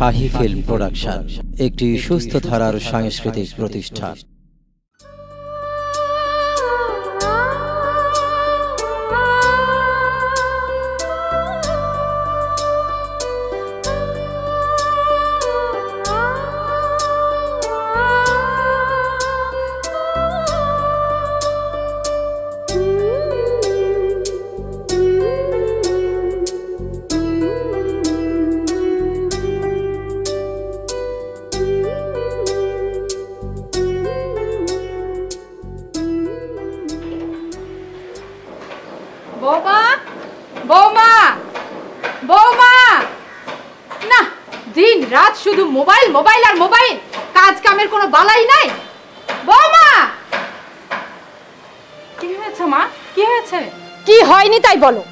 শাহী film production একটি সুস্থ ধারার সাংস্কৃতিক প্রতিষ্ঠান। মোবাইল মোবাইল আর মোবাইল। কাজ কামের কোনো বালাই নাই। বৌমা! কি হয়েছে মা? কি হয়েছে? কি হয়নি তাই বলো।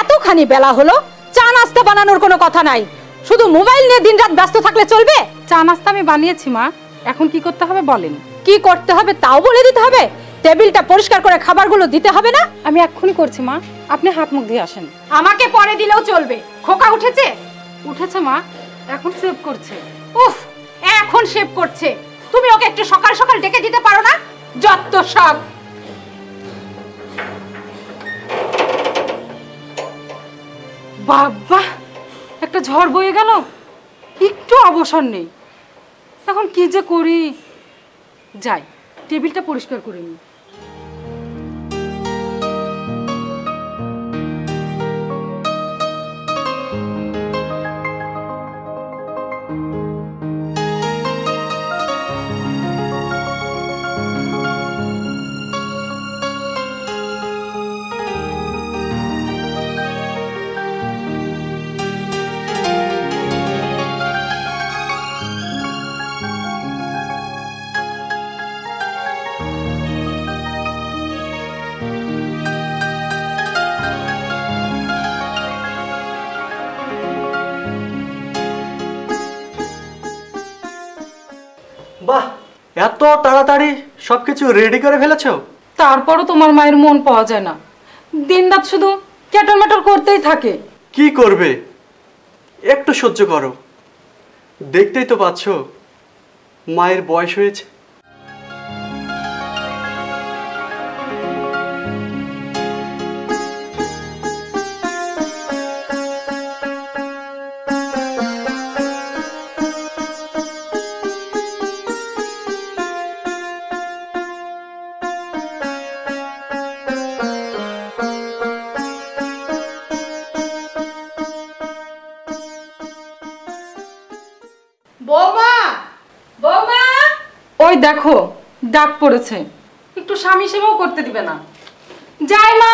এতখানি বেলা হলো চা নাস্তা বানানোর কোনো কথা নাই। শুধু মোবাইল নিয়ে দিনরাত ব্যস্ত থাকলে চলবে? চা নাস্তা আমি বানিয়েছি মা। এখন কি করতে হবে বলেন। কি করতে হবে তাও বলে দিতে হবে? টেবিলটা পরিষ্কার করে খাবারগুলো দিতে হবে না? আমি এক্ষুনি করছি মা। আপনি হাত মুখ দিয়ে আসেন। আমাকে পরে দিলেও চলবে। খোকা উঠেছে? উঠেছে মা। এখন সেভ করছে। উফ, এখন শেভ করছে। তুমি ওকে একটু সকাল সকাল ডেকে দিতে পারো না? যত সব। বাবা, একটা ঝড় বয়ে গেল। একটু অবসর নেই। এখন কি যে করি? যাই, টেবিলটা পরিষ্কার করে নিই। বাহ তাড়াতাড়ি সবকিছু রেডি করে ফেলেছো? তারপরও তোমার মায়ের মন পাওয়া যায় না। দিনরাত শুধু ক্যাটার ম্যাটার করতেই থাকে। কি করবে? একটু সহ্য করো। দেখতেই তো পাচ্ছ মায়ের বয়স হয়েছে। বৌমা! বৌমা! ওই দেখো ডাক পড়েছে। একটু স্বামী সেবাও করতে দিবে না। যাই মা!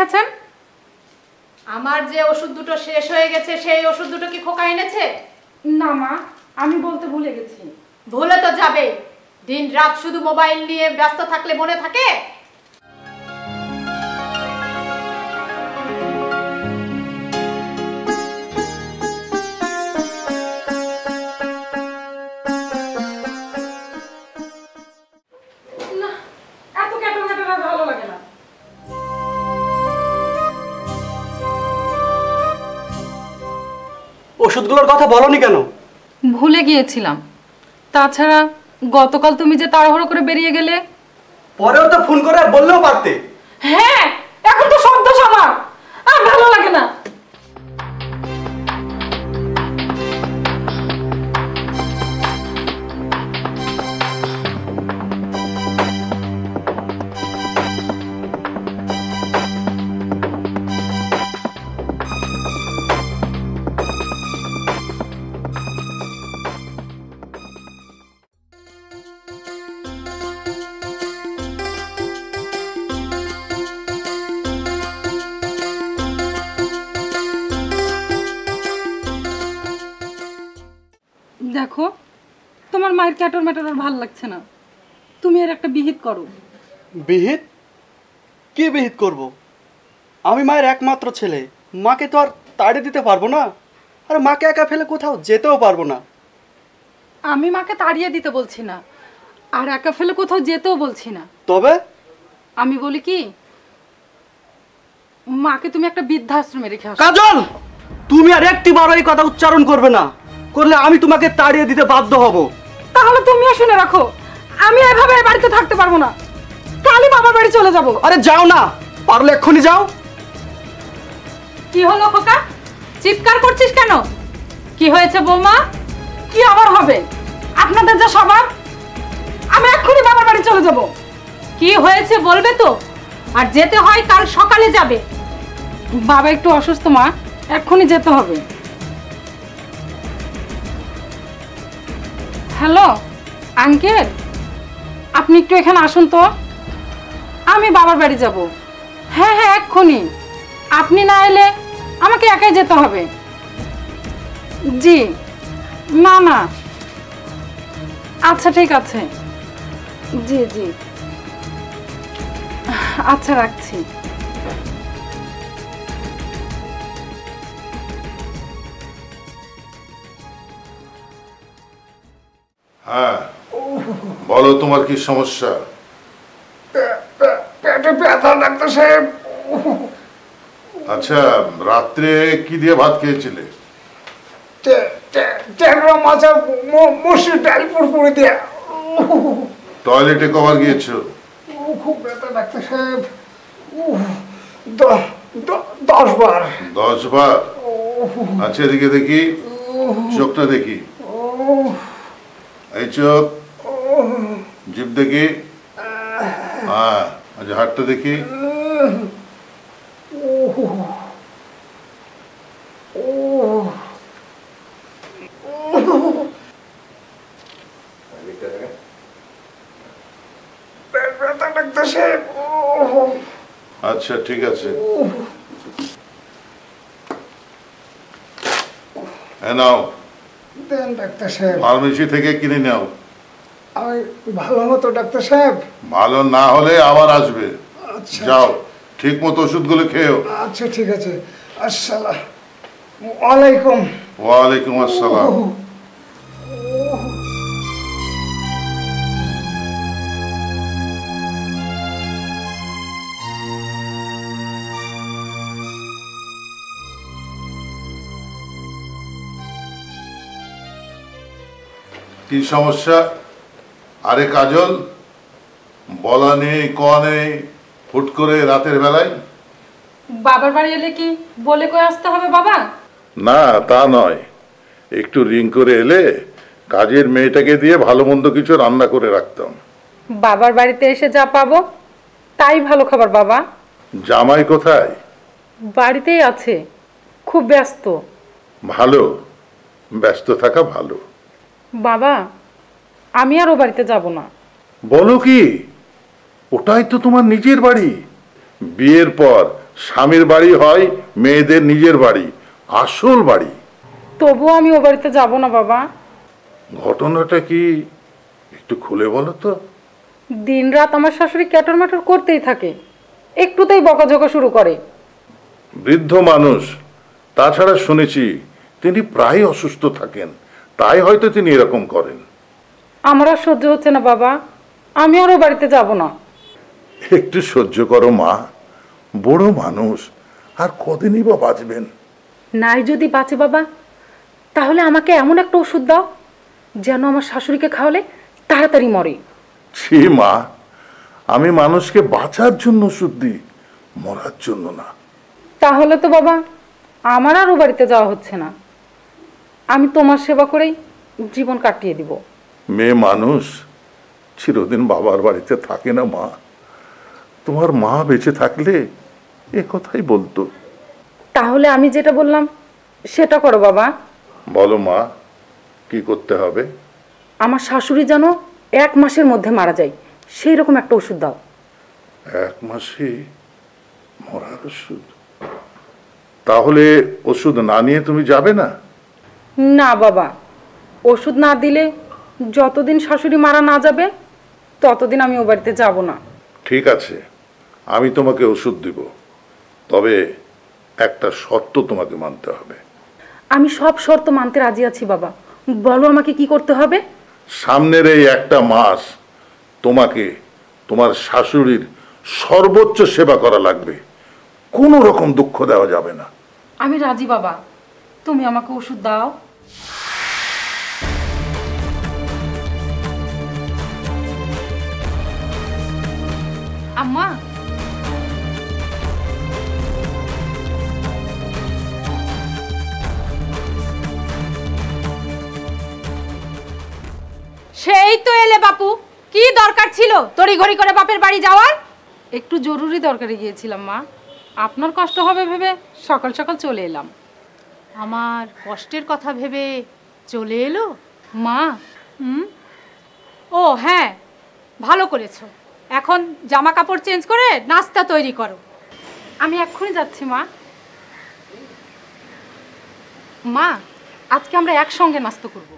রেখেছেন আমার যে ওষুধ দুটো শেষ হয়ে গেছে সেই ওষুধ দুটো কি খোকা এনেছে? না মা আমি বলতে ভুলে গেছি। ভুলে তো যাবে দিন রাত শুধু মোবাইল নিয়ে ব্যস্ত থাকলে মনে থাকে? ওষুধগুলোর কথা বলনি কেন? ভুলে গিয়েছিলাম। তাছাড়া গতকাল তুমি যে তাড়াহুড়ো করে বেরিয়ে গেলে? পরেও তো ফোন করে বললেও পারতে। হ্যাঁ এখন তো শব্দ আমার আর ভালো লাগে না। দেখো তোমার মায়ের ক্যাটর ম্যাটর আর ভালো লাগছে না। তুমি এর একটা বিহিত করো। বিহিত? কি বিহিত করব? আমি মায়ের একমাত্র ছেলে। মাকে তো আর তাড়িয়ে দিতে পারব না। আর মাকে একা ফেলে কোথাও যেতেও পারব না। আমি মাকে তাড়িয়ে দিতে বলছি না। আর একা ফেলে কোথাও যেতেও বলছি না। তবে? আমি বলি কি মাকে তুমি একটা বৃদ্ধাশ্রমে রেখে আসো। কাজল! তুমি আর একটি বারো এই কথা উচ্চারণ করবে না। করলে আমি তোমাকে তাড়িয়ে দিতে বাধ্য হব। তাহলে তুমিও শুনে রাখো আমি এভাবে এই বাড়িতে থাকতে পারব না। কালই বাবার বাড়ি চলে যাব। আরে যাও না পারলে এক্ষুনি যাও। কি হলো খোকা? চিৎকার করছিস কেন? কি হয়েছে বৌমা? কি আবার হবে? আপনাদের যা স্বভাব আমি এক্ষুনি বাবার বাড়ি চলে যাব। কি হয়েছে বলবে তো? আর যেতে হয় কাল সকালে যাবে। বাবা একটু অসুস্থ মা এক্ষুনি যেতে হবে। হ্যালো, আঙ্কেল, আপনি একটু এখানে আসুন তো। আমি বাবার বাড়ি যাব। হ্যাঁ হ্যাঁ এক্ষুনি। আপনি না এলে আমাকে একাই যেতে হবে। জি, না না। আচ্ছা ঠিক আছে। জি জি। আচ্ছা রাখছি। হ্যাঁ। বলো তোমার কি সমস্যা? পেটে ব্যথা ডাক্তার সাহেব। আচ্ছা রাত্রে কি দিয়ে ভাত খেয়েছিলে? ট্যাংরা মাছের মসুর ডাল পুরপুরি দিয়ে। টয়লেটে কবার গিয়েছো? খুব ব্যথা ডাক্তার সাহেব। দশ বার দশ বার আচ্ছা এদিকে দেখি চোখটা দেখি। এই চোখ জিভ দেখি। হ্যাঁ আচ্ছা দেখি। আচ্ছা ঠিক আছে। হ্যাঁ নাও। দেন ডাক্তার সাহেব। ফার্মেসি থেকে কিনে নাও। আমি ভালো মতো ডাক্তার সাহেব। ভালো না হলে আবার আসবে। আচ্ছা যাও ঠিক মতো ওষুধগুলো খেয়েও। আচ্ছা ঠিক আছে। আসসালাম ওয়ালাইকুম ওয়ালাইকুম আসসালাম। কি সমস্যা? আরে কাজল বলা নেই ক নেই ফুট করে রাতের বেলায়? বাবার বাড়ি এলে কি বলে কয়ে আসতে হবে বাবা? না তা নয়। একটু রিং করে এলে কাজের মেয়েটাকে দিয়ে ভালো মন্দ কিছু রান্না করে রাখতাম। বাবার বাড়িতে এসে যা পাবো তাই ভালো খাবার বাবা। জামাই কোথায়? বাড়িতেই আছে খুব ব্যস্ত। ভালো ব্যস্ত থাকা ভালো। বাবা আমি আর ও বাড়িতে যাব না। বলো কি? ওটাই তো তোমার নিজের বাড়ি। বিয়ের পর স্বামীর বাড়ি হয় মেয়েদের নিজের বাড়ি আসল বাড়ি। তবুও আমি ও বাড়িতে যাব না বাবা। ঘটনাটা কি একটু খুলে বলো তো। দিন রাত আমার শাশুড়ি ক্যাটর ম্যাটর করতেই থাকে একটুতেই বকাঝকা শুরু করে। বৃদ্ধ মানুষ তাছাড়া শুনেছি তিনি প্রায় অসুস্থ থাকেন। তাই হয়তো তিনি এরকম করেন। আমার আর সহ্য হচ্ছে না বাবা। আমি আর ও বাড়িতে যাব না। একটু সহ্য করো মা। বড় মানুষ। আর কদিনই বা বাঁচবেন? নাই যদি বাঁচে বাবা তাহলে আমাকে এমন একটা ওষুধ দাও যেন আমার শাশুড়িকে খাওয়ালে তাড়াতাড়ি মরে। ছি মা। আমি মানুষকে বাঁচার জন্য ওষুধ দিই মরার জন্য না। তাহলে তো বাবা আমার আর ও বাড়িতে যাওয়া হচ্ছে না। আমি তোমার সেবা করেই জীবন কাটিয়ে দিব। মেয়ে মানুষ চিরদিন বাবার বাড়িতে থাকে না মা। তোমার মা বেঁচে থাকলে এ কথাই বলতো। তাহলে আমি যেটা বললাম সেটা করো বাবা। বলো মা কি করতে হবে? আমার শাশুড়ি যেন এক মাসের মধ্যে মারা যায় সেই রকম একটা ওষুধ দাও। এক মাসে মরার ওষুধ? তাহলে ওষুধ না নিয়ে তুমি যাবে না? না বাবা ওষুধ না দিলে যতদিন শাশুড়ি মারা না যাবে ততদিন আমি ও বাড়িতে যাব না। ঠিক আছে আমি তোমাকে ওষুধ দিব তবে একটা শর্ত তোমাকে মানতে হবে। আমি সব শর্ত মানতে রাজি আছি বাবা বলো আমাকে কি করতে হবে? সামনের এই একটা মাস তোমাকে তোমার শাশুড়ির সর্বোচ্চ সেবা করা লাগবে কোনো রকম দুঃখ দেওয়া যাবে না। আমি রাজি বাবা তুমি আমাকে ওষুধ দাও। আম্মা। সেই তো এলে বাপু, কি দরকার ছিল তড়ি ঘড়ি করে বাপের বাড়ি যাওয়ার? একটু জরুরি দরকারে গিয়েছিলাম মা। আপনার কষ্ট হবে ভেবে সকাল সকাল চলে এলাম। আমার কষ্টের কথা ভেবে চলে এলো? মা ও হ্যাঁ ভালো করেছ। এখন জামা কাপড় চেঞ্জ করে নাস্তা তৈরি করো। আমি এক্ষুনি যাচ্ছি, মা। মা, আজকে আমরা একসঙ্গে নাস্তা করব।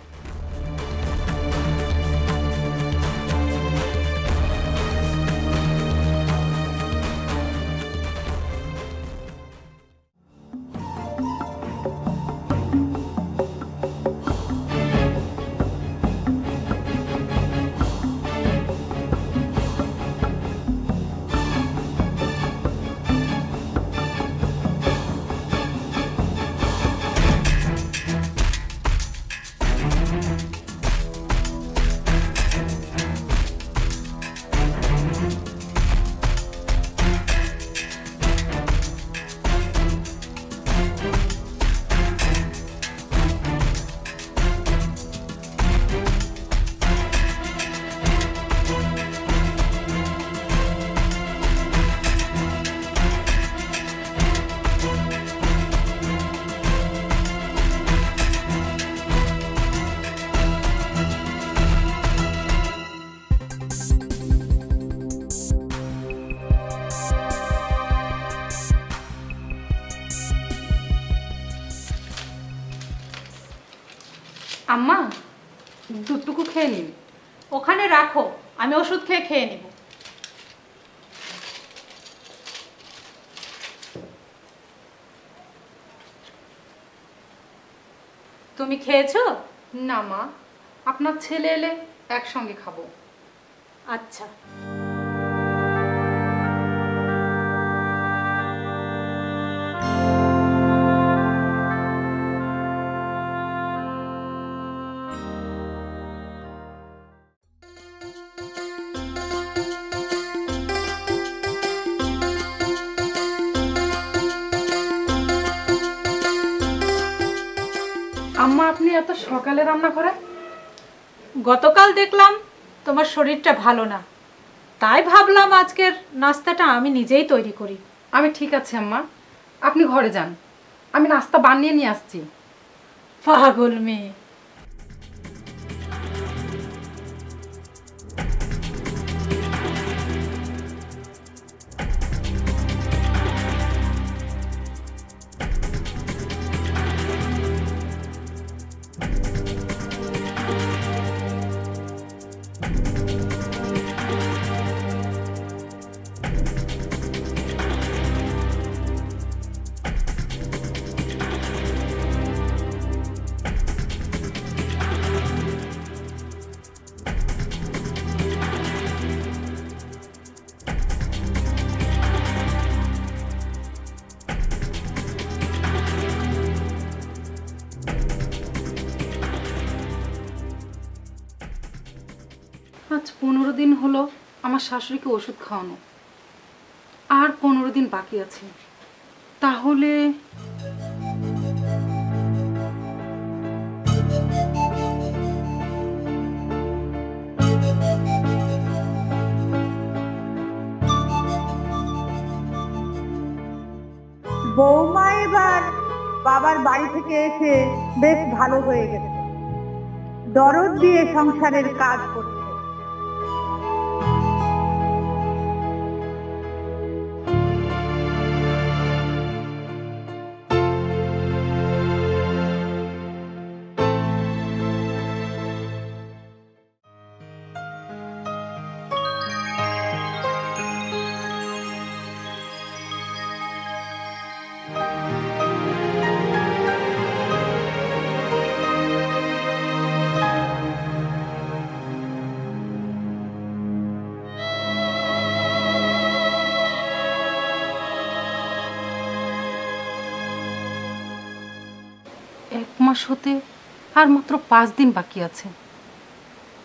আম্মা, দুধটুকু খেয়ে নিন ওখানে রাখো, আমি ওষুধ খেয়ে খেয়ে নেব। তুমি খেয়েছো? না মা, আপনার ছেলে এলে একসঙ্গে খাব। আচ্ছা। আম্মা আপনি এত সকালে রান্না করেন গতকাল দেখলাম তোমার শরীরটা ভালো না। তাই ভাবলাম আজকের নাস্তাটা আমি নিজেই তৈরি করি। আমি ঠিক আছে আম্মা। আপনি ঘরে যান। আমি নাস্তা বানিয়ে নিয়ে আসছি। পাগল মেয়ে। আজ পনেরো দিন হলো আমার শাশুড়িকে ওষুধ খাওয়ানো। আর পনেরো দিন বাকি আছে। তাহলে বৌমা এবার বাবার বাড়ি থেকে এসে বেশ ভালো হয়ে গেছে। দরদ দিয়ে সংসারের কাজ করছে। মাস হতে আর মাত্র পাঁচ দিন বাকি আছে।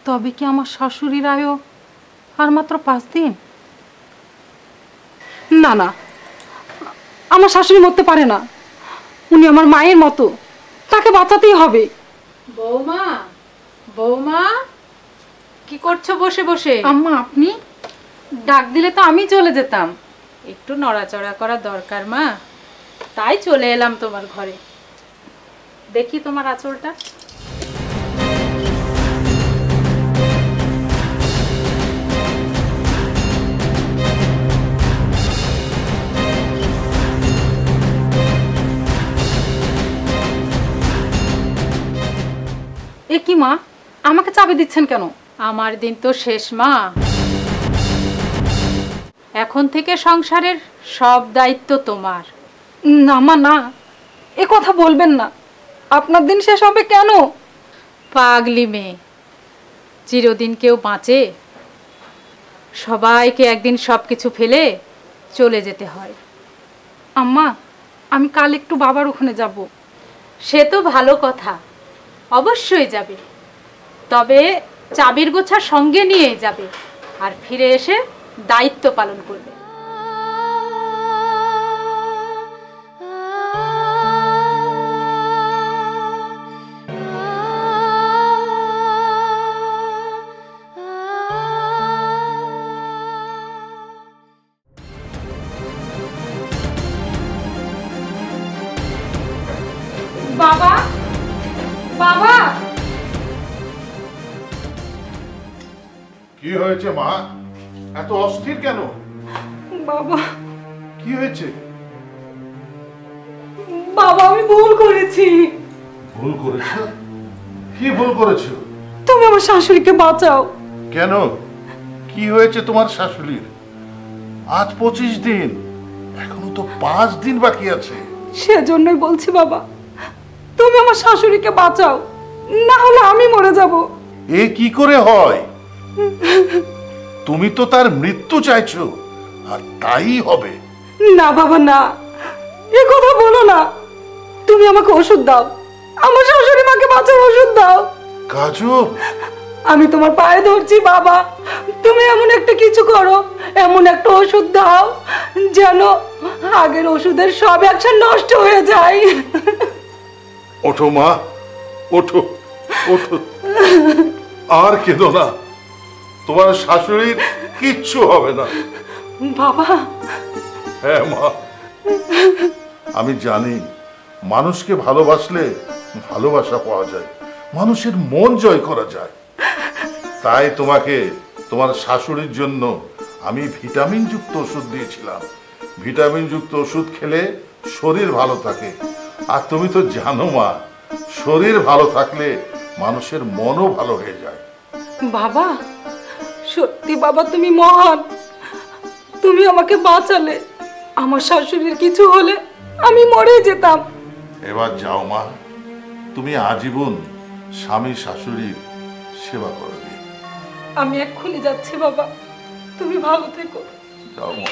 তবে কি আমার শাশুড়ির আয়ও আর মাত্র পাঁচ দিন? না না। আমার শাশুড়ি মরতে পারে না। উনি আমার মায়ের মতো। তাকে বাঁচাতেই হবে। বৌমা বৌমা কি করছ বসে বসে? আম্মা আপনি? ডাক দিলে তো আমি চলে যেতাম। একটু নড়াচড়া করা দরকার মা। তাই চলে এলাম তোমার ঘরে। দেখি তোমার আঁচলটা। এ কি মা? আমাকে চাবি দিচ্ছেন কেন? আমার দিন তো শেষ, মা। এখন থেকে সংসারের সব দায়িত্ব তোমার। না, মা, না। এ কথা বলবেন না। আপনার দিন শেষ হবে কেন? পাগলি মেয়ে, চিরদিন কেউ বাঁচে? সবাইকে একদিন সব কিছু ফেলে চলে যেতে হয়। আম্মা, আমি কাল একটু বাবার ওখানে যাব। সে তো ভালো কথা, অবশ্যই যাবে। তবে চাবির গোছা সঙ্গে নিয়ে যাবে, আর ফিরে এসে দায়িত্ব পালন করবে। মা? এত অস্থির কেন? বাবা। কি হয়েছে? বাবা আমি ভুল করেছি। ভুল করেছ? কি ভুল করেছ? তুমি আমার শাশুড়িকে বাঁচাও। কেন? কি হয়েছে তোমার শাশুড়ির? আজ পঁচিশ দিন। এখনও তো পাঁচ দিন বাকি আছে। সেজন্যই বলছি বাবা তুমি আমার শাশুড়িকে বাঁচাও। না হলে আমি মরে যাব। এ কি করে হয়? তুমি তো তার মৃত্যু চাইছো আর তাই হবে। না বাবা না। এ কথা বলো না। তুমি আমাকে ওষুধ দাও। আমার শাশুড়ি মাকে বাঁচার ওষুধ দাও। কাজু আমি তোমার পায়ে ধরছি বাবা। তুমি এমন একটা কিছু করো এমন একটা ওষুধ দাও যেন আগের ওষুধের সব অ্যাকশন নষ্ট হয়ে যায়। ওঠো মা। ওঠো ওঠো। আর কেঁদো না। তোমার শাশুড়ির কিচ্ছু হবে না। বাবা। হ্যাঁ মা। আমি জানি মানুষকে ভালোবাসলে ভালোবাসা পাওয়া যায় মানুষের মন জয় করা যায়। তাই তোমাকে তোমার শাশুড়ির জন্য আমি ভিটামিন যুক্ত ওষুধ দিয়েছিলাম। ভিটামিন যুক্ত ওষুধ খেলে শরীর ভালো থাকে। আর তুমি তো জানো মা শরীর ভালো থাকলে মানুষের মনও ভালো হয়ে যায়। বাবা সত্যি বাবা তুমি মহান। তুমি আমাকে বাঁচালে আমার শাশুড়ির কিছু হলে আমি মরে যেতাম। এবার যাও মা তুমি আজীবন স্বামী শাশুড়ির সেবা করবে। আমি এক্ষুনি যাচ্ছি বাবা তুমি ভালো থেকো। যাও মা।